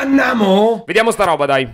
Andiamo! Vediamo sta roba, dai.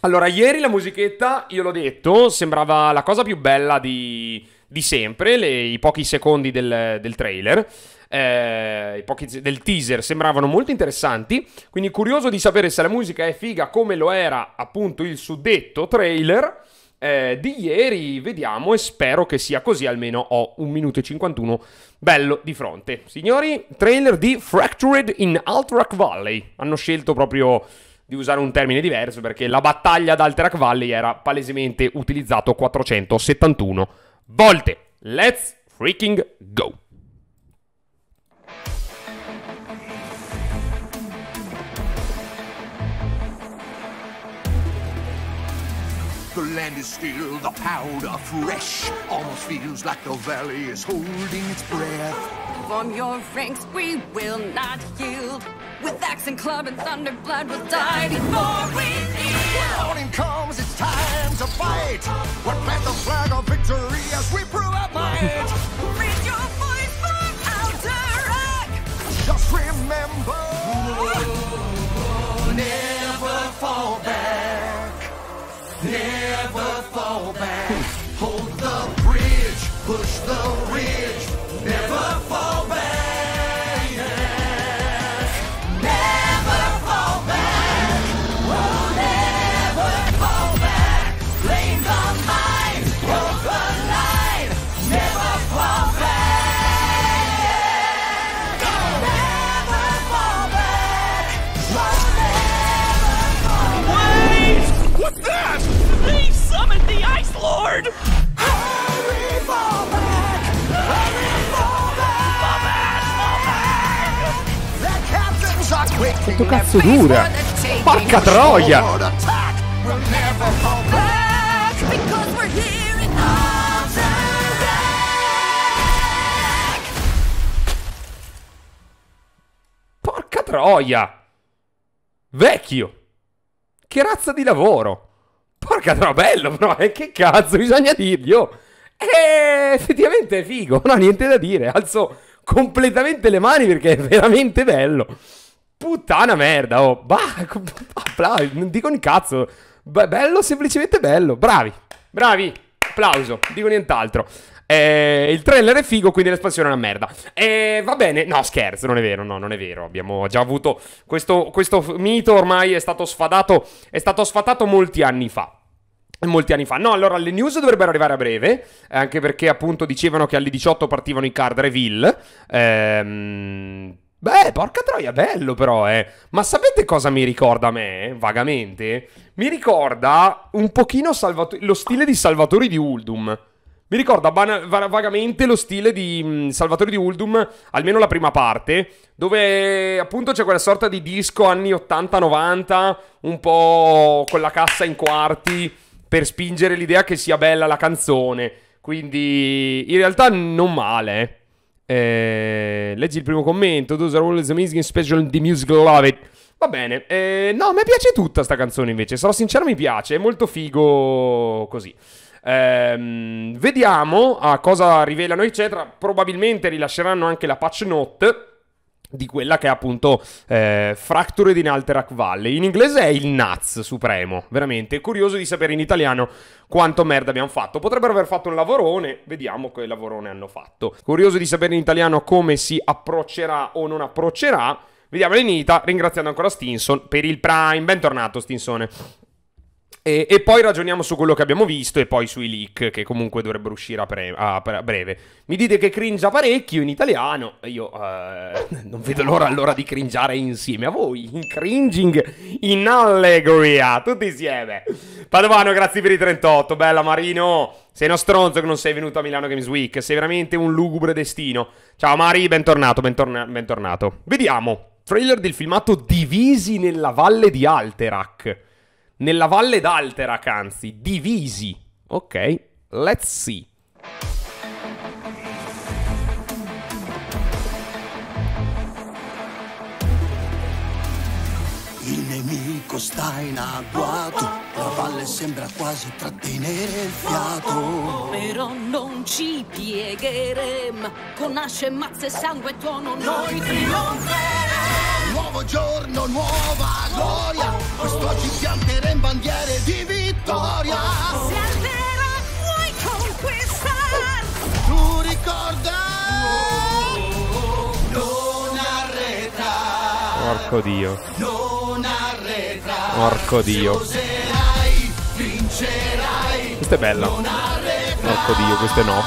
Allora, ieri la musichetta, io l'ho detto, sembrava la cosa più bella di, di sempre, le- i pochi secondi del, del trailer. eh, i pochi del teaser sembravano molto interessanti. Quindi curioso di sapere se la musica è figa come lo era appunto il suddetto trailer eh, di ieri. Vediamo e spero che sia così. Almeno ho un minuto e 51 bello di fronte. Signori, trailer di Fractured in Alterac Valley. Hanno scelto proprio di usare un termine diverso perché la battaglia ad Alterac Valley era palesemente utilizzato 471 volte. Let's freaking go! The land is still, the powder fresh. Almost feels like the valley is holding its breath. From your ranks we will not yield. With axe and club and thunder, blood will die before we kneel. Morning comes, it's time to fight. We'll plant the flag of victory as we prove our might. Raise your voice for Alterac. Just remember, never fall. Never fall back. Hold the bridge, push the Quanto cazzo dura? Porca troia! Porca troia! Vecchio! Che razza di lavoro! Porca troia, bello però, eh, che cazzo bisogna dirgli, oh! Eh, effettivamente è figo, non ho niente da dire, alzo completamente le mani perché è veramente bello. Puttana merda, oh, bah, applausi, non dico un cazzo, Be- bello, semplicemente bello, bravi, bravi, applauso, dico nient'altro. Eh, il trailer è figo, quindi l'espansione è una merda. Eh, va bene, no scherzo, non è vero, no, non è vero. Abbiamo già avuto questo, questo mito ormai è stato sfadato, è stato sfatato molti anni fa. Molti anni fa. No, allora le news dovrebbero arrivare a breve, eh, anche perché appunto dicevano che alle 18 partivano i card reveal. Ehm... Beh, porca troia, bello però, eh. Ma sapete cosa mi ricorda a me, vagamente? Mi ricorda un pochino Salvato- lo stile di Salvatori di Uldum. Mi ricorda vagamente lo stile di mh, Salvatore di Uldum, almeno la prima parte, dove appunto c'è quella sorta di disco anni 80-90, un po' con la cassa in quarti, per spingere l'idea che sia bella la canzone. Quindi in realtà non male. eh. Eh, leggi il primo commento. Those are always amazing special the music love it. Va bene. Eh, no, mi piace tutta sta canzone invece. Sarò sincero, mi piace. È molto figo così. Ehm, vediamo a cosa rivelano, eccetera. Probabilmente rilasceranno anche la patch note di quella che è appunto eh, Fractured in Alterac Valley. In inglese è il Nuts Supremo, veramente. Curioso di sapere in italiano quanto merda abbiamo fatto. Potrebbero aver fatto un lavorone, vediamo che lavorone hanno fatto. Curioso di sapere in italiano come si approccerà o non approccerà. Vediamo l'Enita, ringraziando ancora Stinson per il Prime. Bentornato Stinsone. E, e poi ragioniamo su quello che abbiamo visto e poi sui leak che comunque dovrebbero uscire a, pre- a- a breve. Mi dite che cringia parecchio in italiano. Io eh, non vedo l'ora allora di cringiare insieme a voi. In cringing in allegria. Tutti insieme. Padovano, grazie per i 38. Bella Marino. Sei uno stronzo che non sei venuto a Milano Games Week. Sei veramente un lugubre destino. Ciao Mari, bentornato, bentorna- bentornato. Vediamo. Trailer del filmato Divisi nella valle di Alterac. Nella valle d'Alterac, anzi, divisi. Ok, let's see. Il nemico sta in agguato, la valle sembra quasi trattenere il fiato. Però non ci piegheremo. Con asce, mazze, sangue e tuono noi trionferemo. Nuovo giorno, nuova gloria. Quest'oggi pianteremo bandiere di vittoria. Se alzerà vuoi conquistar Tu ricorda? Non arretrare, Porco dio. non arretrare. Porco dio. Oserai, vincerai. Questa è bella. Porco dio, queste no.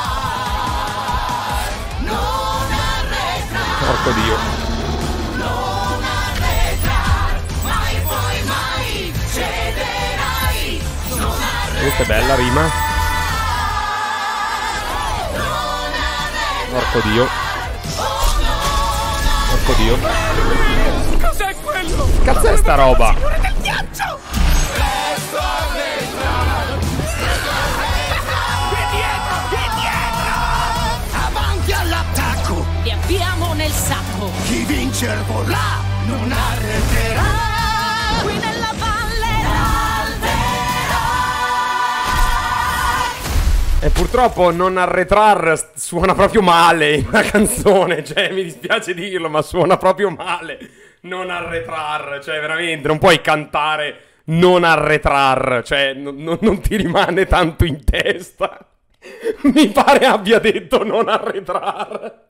Porco dio. Questa è bella, rima. Porco dio. Porco dio. Cos'è quello? Cazzo è sta roba? Li abbiamo nel sacco Chi vincer vorrà non arretrerà. Purtroppo non arretrar suona proprio male in una canzone, cioè mi dispiace dirlo, ma suona proprio male. Non arretrar, cioè veramente non puoi cantare non arretrar, cioè n- n- non ti rimane tanto in testa. Mi pare abbia detto non arretrar.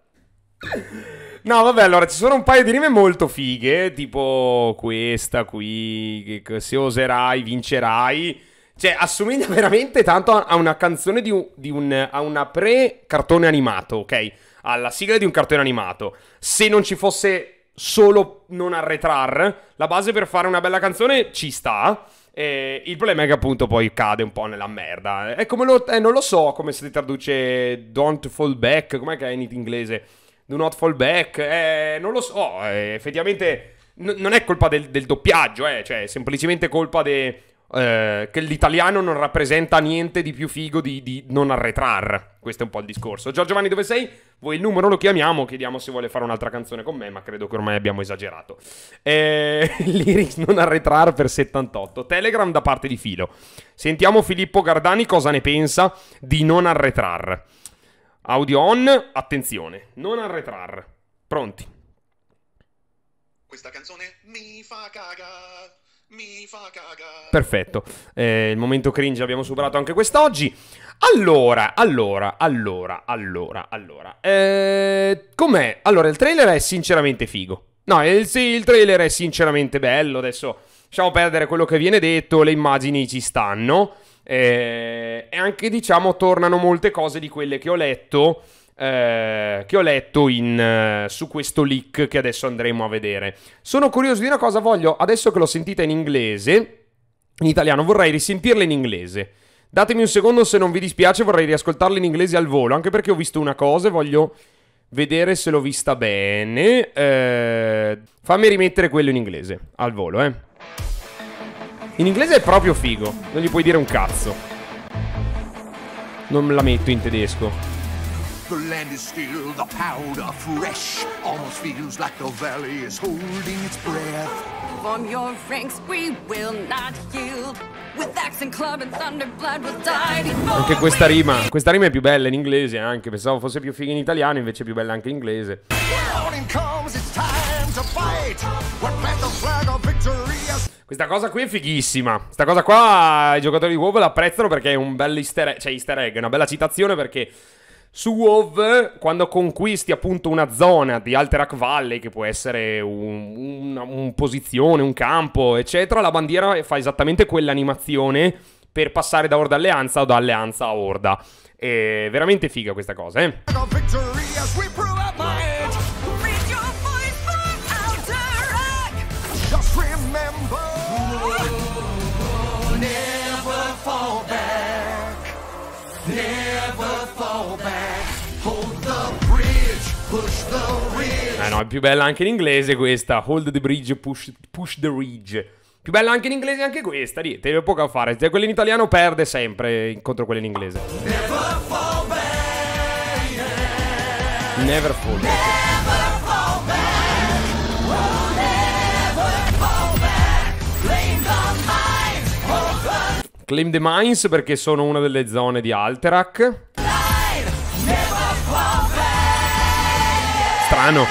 No, vabbè, allora ci sono un paio di rime molto fighe, tipo questa qui, che se oserai vincerai. Cioè, assomiglia veramente tanto a una canzone di un, di un- a una pre-cartone animato, ok? Alla sigla di un cartone animato. Se non ci fosse solo non arretrar, la base per fare una bella canzone ci sta. Eh, il problema è che appunto poi cade un po' nella merda. È come lo... eh, non lo so come si traduce don't fall back, com'è che è in inglese? Do not fall back, eh, non lo so, eh, effettivamente n- non è colpa del, del doppiaggio, eh, cioè è semplicemente colpa de, eh, che l'italiano non rappresenta niente di più figo di, di non arretrar. Questo è un po' il discorso. Giorgio Vanni, dove sei? Voi il numero lo chiamiamo, chiediamo se vuole fare un'altra canzone con me, ma credo che ormai abbiamo esagerato. Eh, lyrics non arretrar per 78. Telegram da parte di Filo. Sentiamo Filippo Gardani cosa ne pensa di non arretrar. Audio on, attenzione, non arretrar. Pronti. Questa canzone mi fa cagare, mi fa cagare. Perfetto. Eh, il momento cringe l'abbiamo superato anche quest'oggi. Allora, allora, allora, allora, allora. Eh, com'è? Allora, il trailer è sinceramente figo. No, il, sì, il trailer è sinceramente bello. Adesso lasciamo perdere quello che viene detto, le immagini ci stanno. Eh, e anche, diciamo, tornano molte cose di quelle che ho letto. Eh, che ho letto in, eh, su questo leak che adesso andremo a vedere. Sono curioso di una cosa, voglio, adesso che l'ho sentita in inglese, in italiano, vorrei risentirla in inglese. Datemi un secondo se non vi dispiace, vorrei riascoltarla in inglese al volo, anche perché ho visto una cosa e voglio vedere se l'ho vista bene. Eh, fammi rimettere quello in inglese, al volo, eh. In inglese è proprio figo, non gli puoi dire un cazzo. Non me la metto in tedesco. The land is still, the powder fresh. Almost feels like the valley is holding its breath. Form your ranks, we will not yield. With axe and club and thunder, blood will die before Anche questa rima, questa rima è più bella in inglese anche, pensavo fosse più figa in italiano, invece è più bella anche in inglese. Morning comes, it's time to fight. We'll plant the flag of victory as Questa cosa qui è fighissima. Questa cosa qua i giocatori di WoW l'apprezzano perché è un bel easter egg, cioè easter egg, è una bella citazione perché su WoW, quando conquisti appunto una zona di Alterac Valley, che può essere un, una un posizione, un campo, eccetera, la bandiera fa esattamente quell'animazione per passare da Orda Alleanza o da Alleanza a Orda. È veramente figa questa cosa, eh. Eh no, è più bella anche in inglese questa. Hold the bridge, push, push the ridge. Più bella anche in inglese anche questa, niente, poco a fare. Cioè, quella in italiano perde sempre contro quella in inglese. Never fall back. Never fall. Claim the Mines perché sono una delle zone di Alterac. Strano.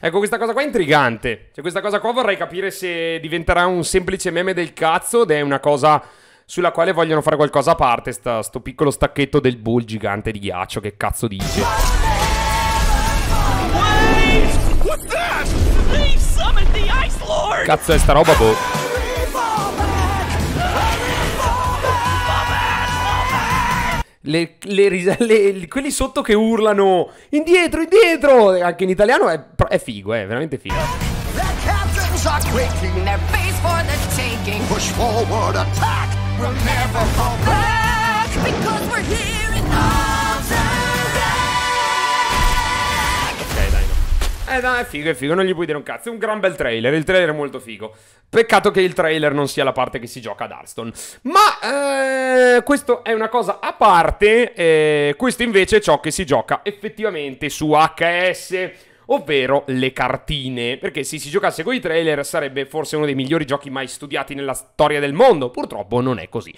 Ecco, questa cosa qua è intrigante. Cioè, questa cosa qua vorrei capire se diventerà un semplice meme del cazzo ed è una cosa sulla quale vogliono fare qualcosa a parte, sta, sto piccolo stacchetto del bull gigante di ghiaccio, che cazzo dice? Cazzo è sta roba, boh. Le, le le- quelli sotto che urlano indietro, indietro. Anche in italiano è, è figo, è veramente figo. Push forward, attack. Eh, dai, è figo, è figo, non gli puoi dire un cazzo. È un gran bel trailer. Il trailer è molto figo. Peccato che il trailer non sia la parte che si gioca ad Hearthstone. Ma eh, questo è una cosa a parte. eh, questo invece è ciò che si gioca effettivamente su HS. Ovvero le cartine. Perché se si giocasse con i trailer sarebbe forse uno dei migliori giochi mai studiati nella storia del mondo. Purtroppo non è così.